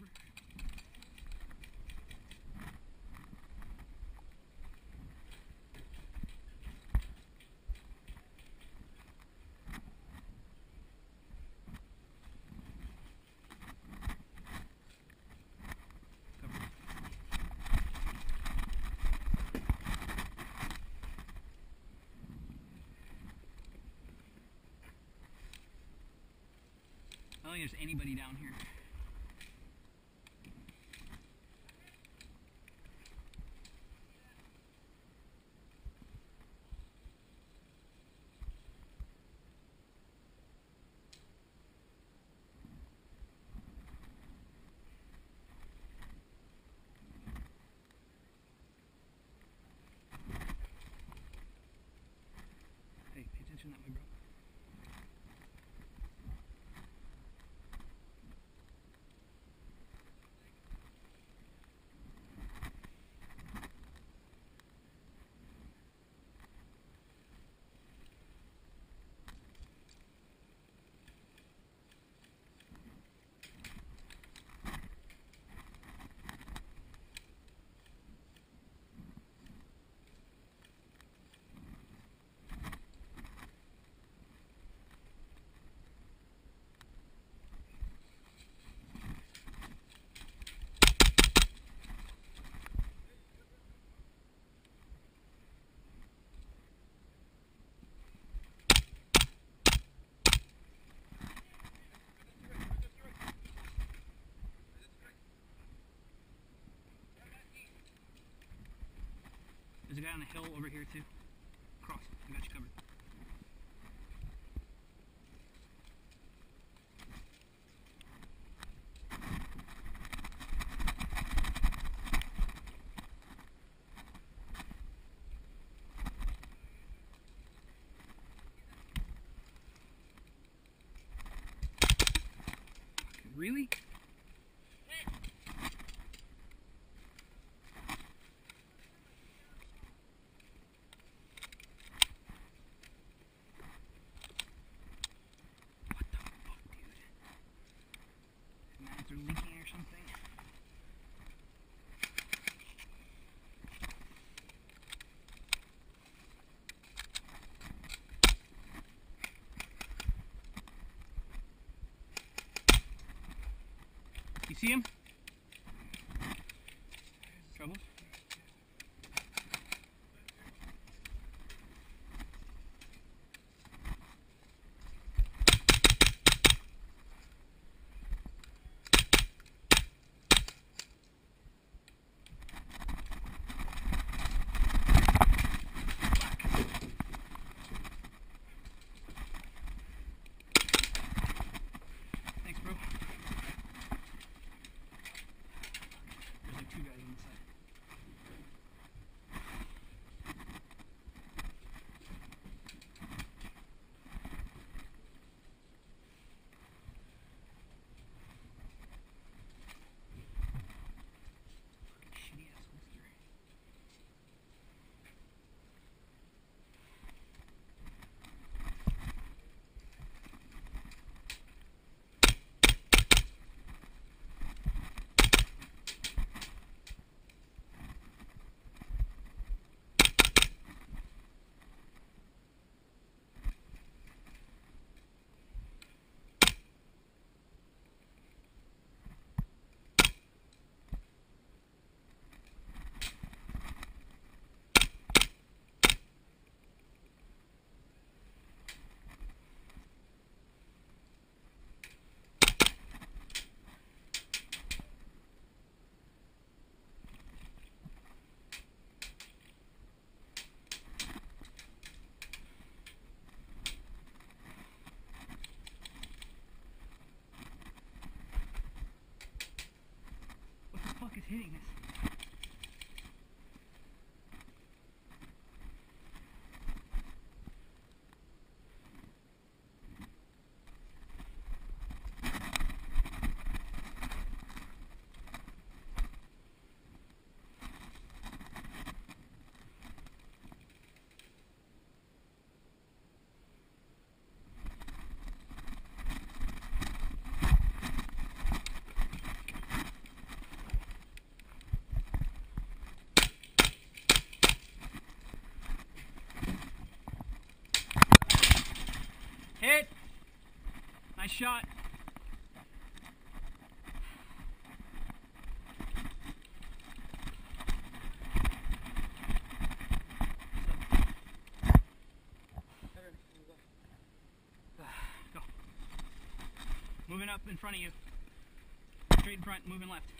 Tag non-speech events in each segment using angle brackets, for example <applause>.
them. I don't think there's anybody down here. down the hill over here too. see him? Shot. Moving up in front of you. Straight in front, moving left.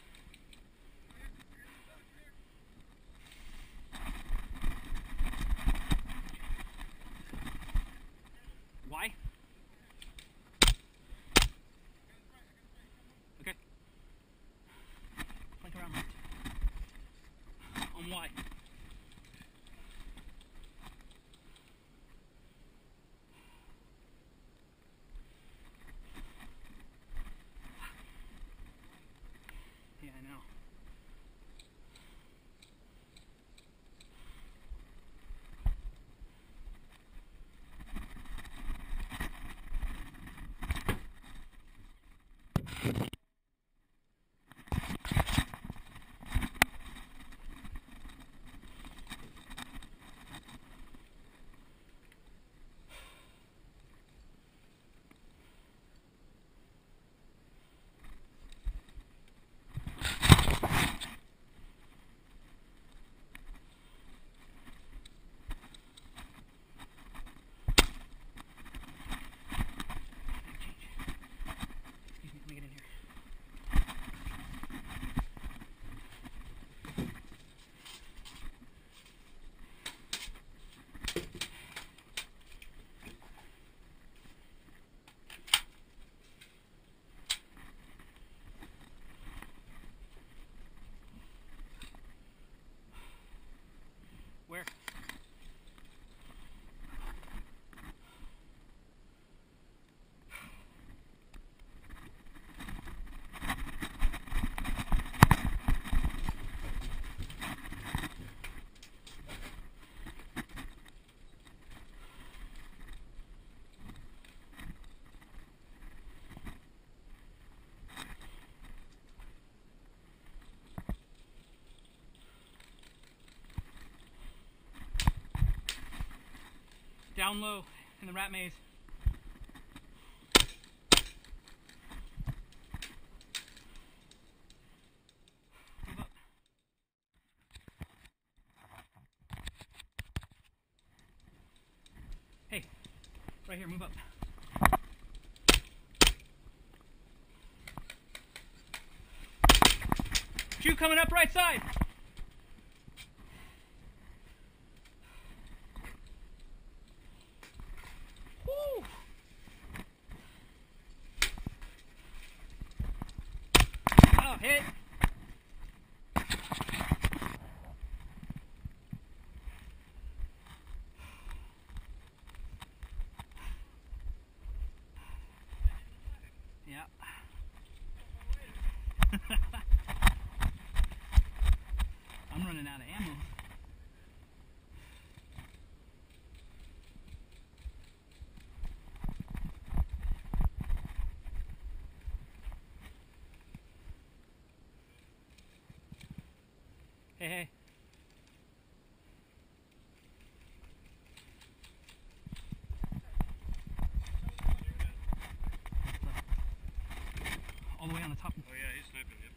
Down low in the rat maze. Hey, right here, move up. Shoe coming up right side. Woo! Oh, hit. Yeah. I'm running out of ammo. Hey. All the way on the top. Oh yeah, he's sniping you.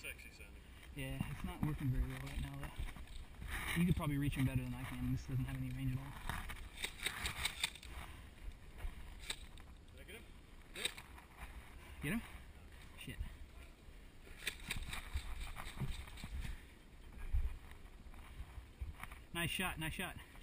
Sexy sounding. Yeah, it's not working very well right now though. You could probably reach him better than I can. This doesn't have any range at all. Did I get him? Get him? Shit. Nice shot, nice shot.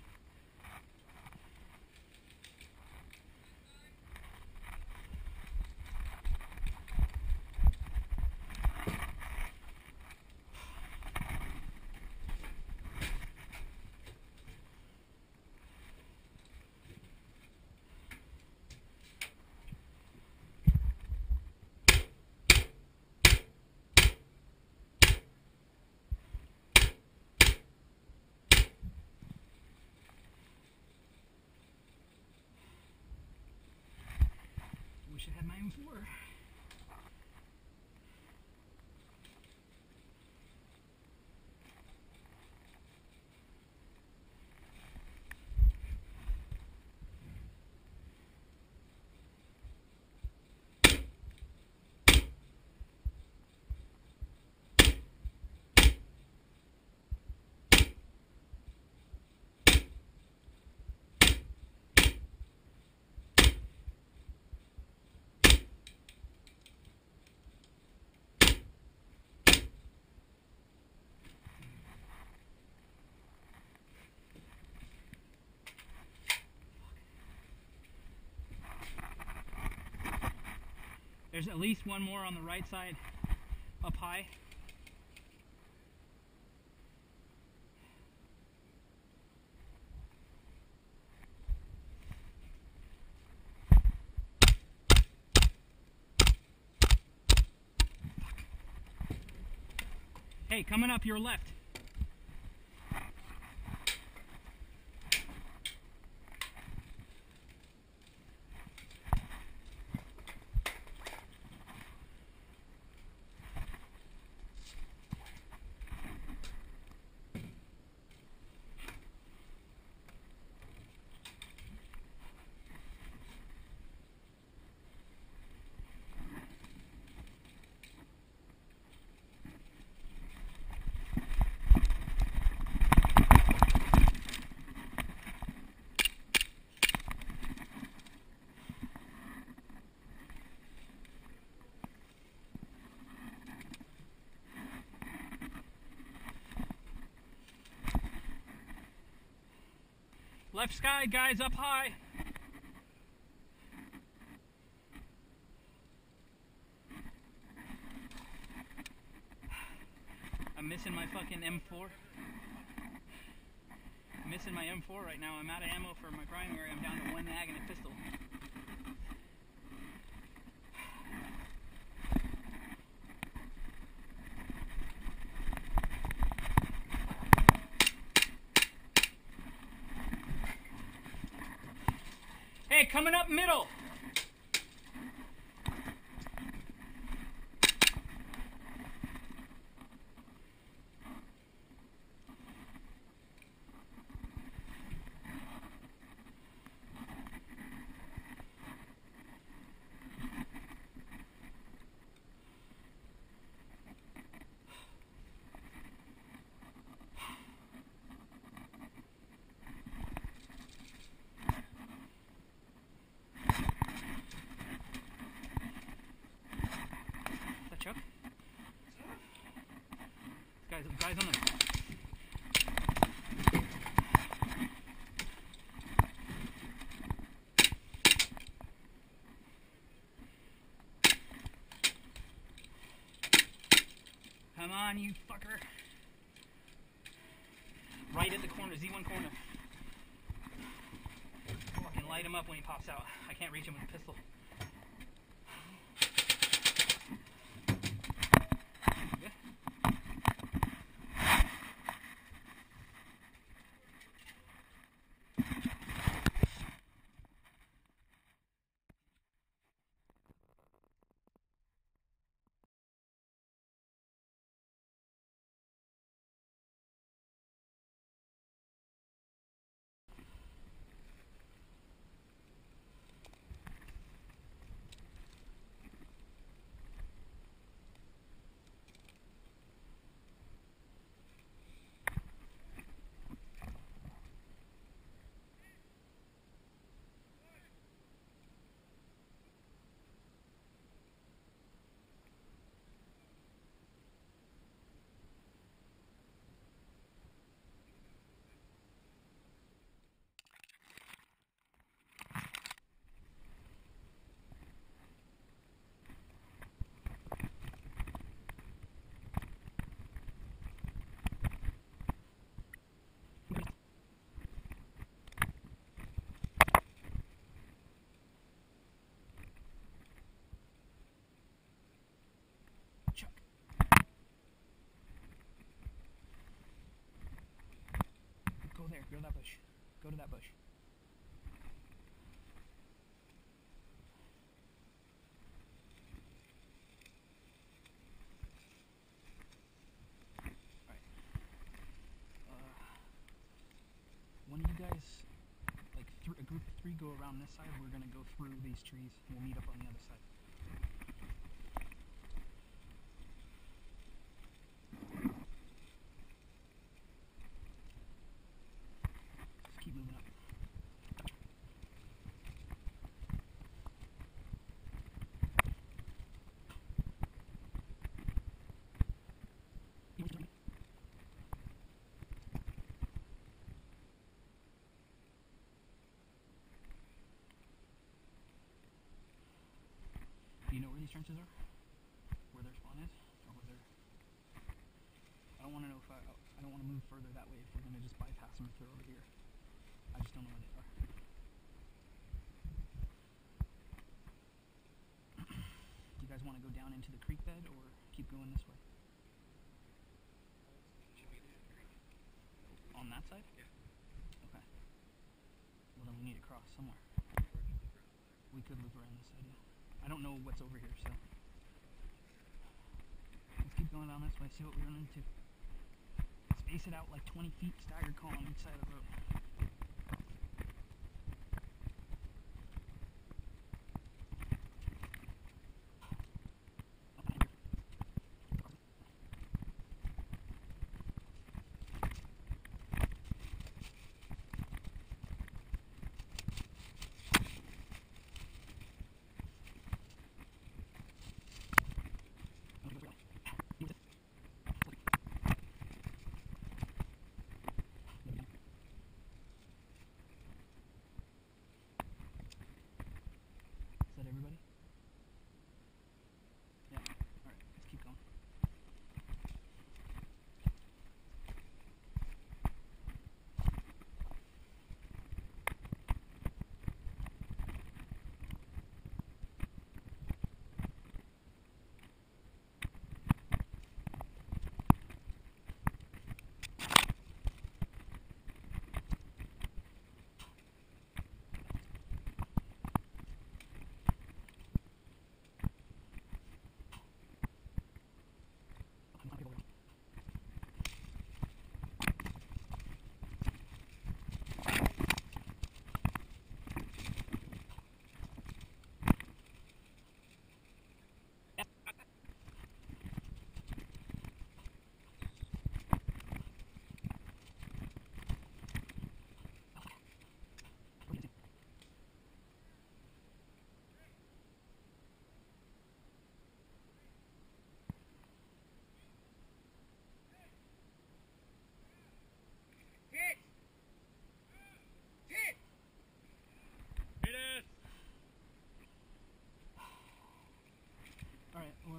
Wish I There's at least one more on the right side up high. Hey, coming up your left. Left sky, guys, up high. I'm missing my fucking M4. I'm missing my M4 right now. I'm out of ammo for my primary. I'm down to one mag and a pistol. Coming up middle. Is that Chuck? Guys, guys on the. Come on, you fucker. Right at the corner, Z1 corner. Fucking light him up when he pops out. I can't reach him with a pistol. Go to that bush. Go to that bush. Alright. Uh, when you guys, like, a group of three go around this side, we're gonna go through these trees. We'll meet up on the other side. Just keep moving up. These trenches are? Where their spawn is? Or where their... I don't want to know if I... I don't want to move further that way if we're going to just bypass them if they're over here. I just don't know where they are. <clears throat> Do you guys want to go down into the creek bed or keep going this way? Should be the creek. On that side? Yeah. Okay. Well, then we need to cross somewhere. We can loop around there. We could loop around this side, yeah. I don't know what's over here, so. Let's keep going down this way, see what we run into. Space it out like 20 feet, staggered column each side of the road.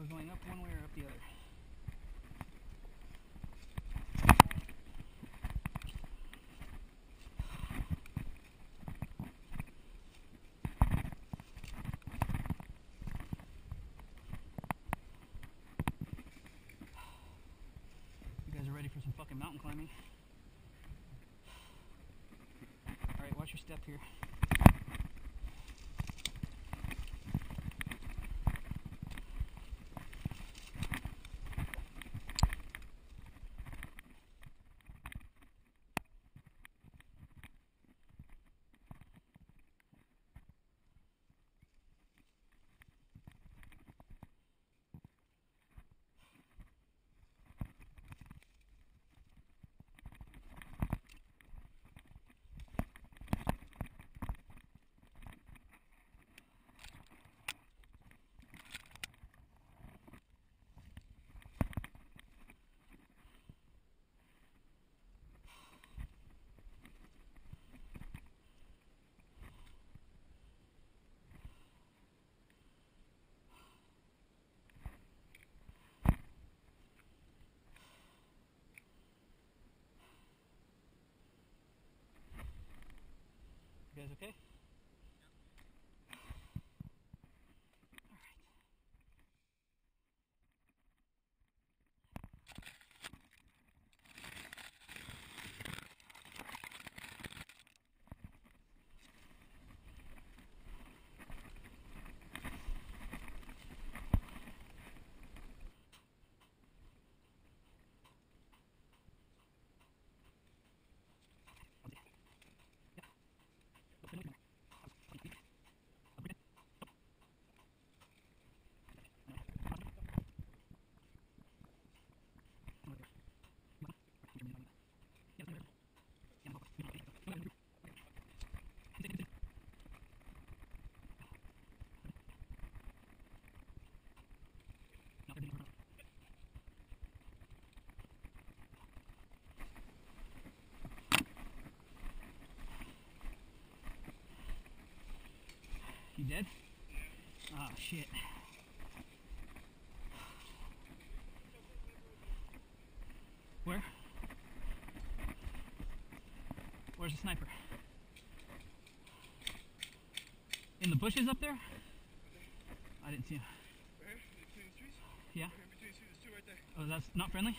We're going up one way or up the other. You guys are ready for some fucking mountain climbing? Alright, watch your step here. Okay? You dead? Oh shit. Where? Where's the sniper? In the bushes up there? I didn't see him. Yeah? Oh, that's not friendly?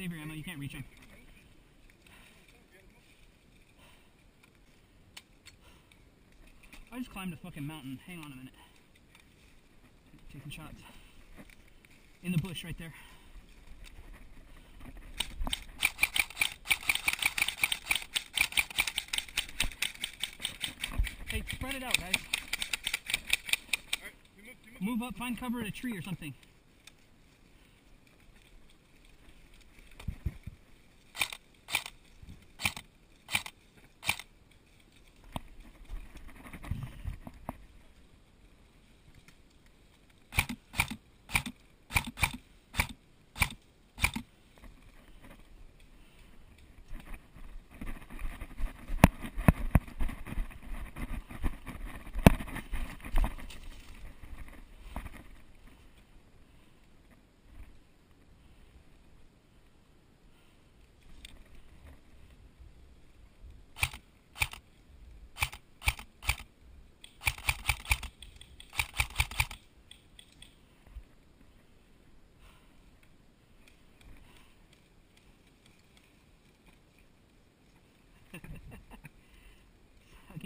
Save your ammo. You can't reach him. I just climbed a fucking mountain. Hang on a minute. Taking shots. In the bush right there. Hey, spread it out, guys. Alright, we moved, we. Move up, find cover at a tree or something.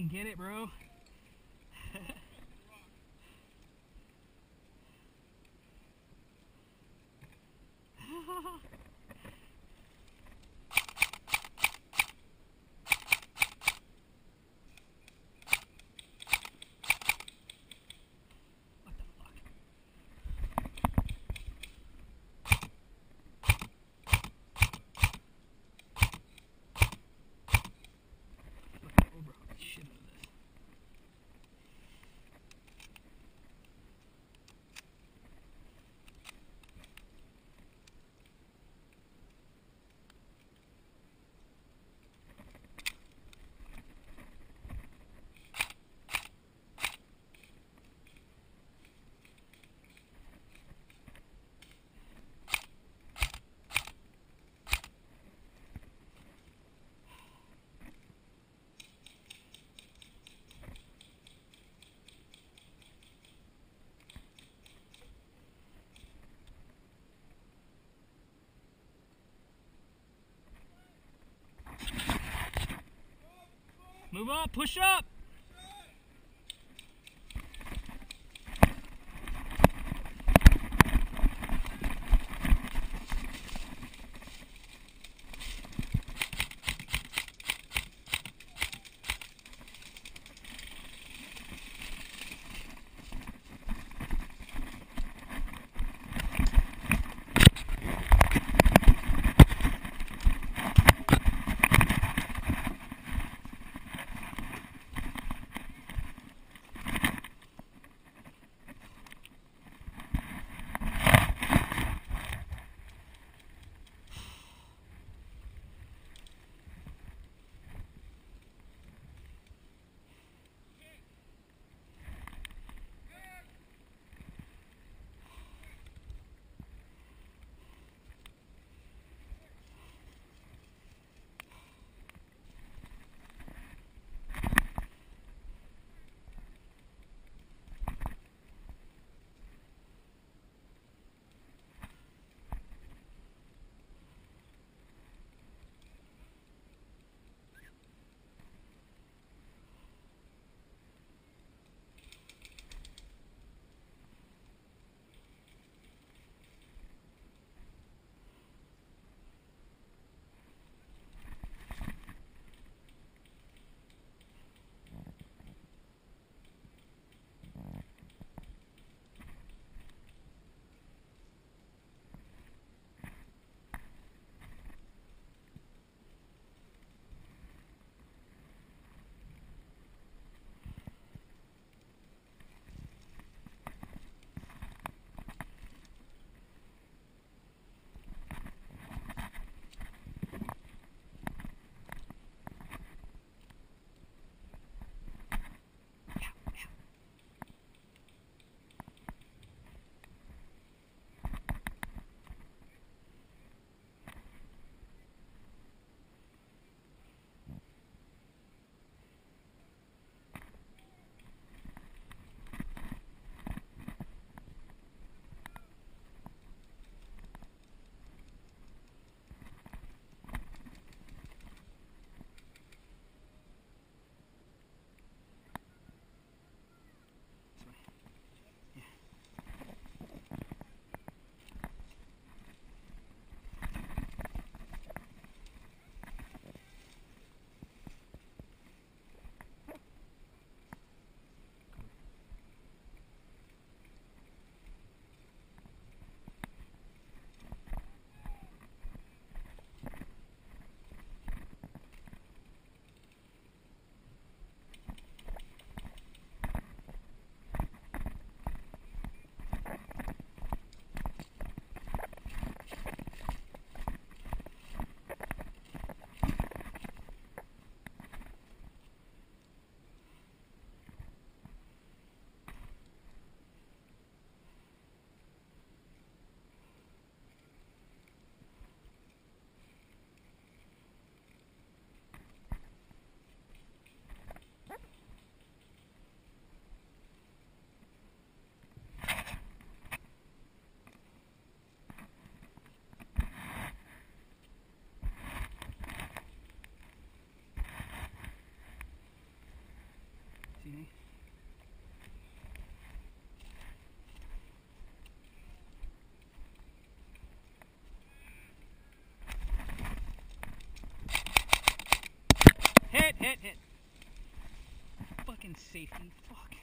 Can get it, bro. what the fuck? Fucking overhooked the shit out of this. Move up, push up. hit, hit. Fucking safety, fuck.